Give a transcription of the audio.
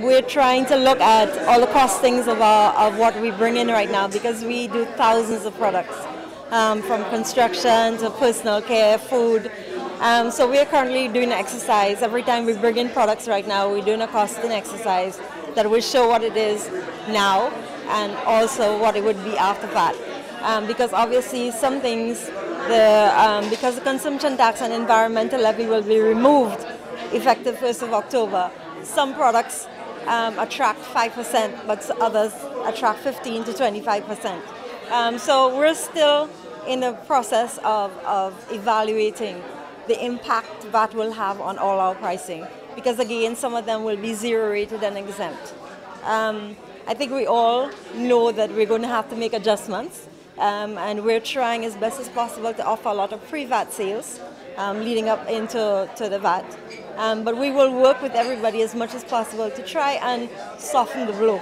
We're trying to look at all the costings of, our, of what we bring in right now because we do thousands of products um, from construction to personal care, food. Um, so we are currently doing an exercise. Every time we bring in products right now, we're doing a costing exercise that will show what it is now and also what it would be after that. Um, because obviously some things, the, um, because the consumption tax and environmental levy will be removed effective 1st of October, some products um, attract 5%, but others attract 15 to 25%. Um, so we're still in the process of, of evaluating the impact that will have on all our pricing. Because again, some of them will be zero rated and exempt. Um, I think we all know that we're going to have to make adjustments. Um, and we're trying as best as possible to offer a lot of pre-VAT sales um, leading up into to the VAT. Um, but we will work with everybody as much as possible to try and soften the blow.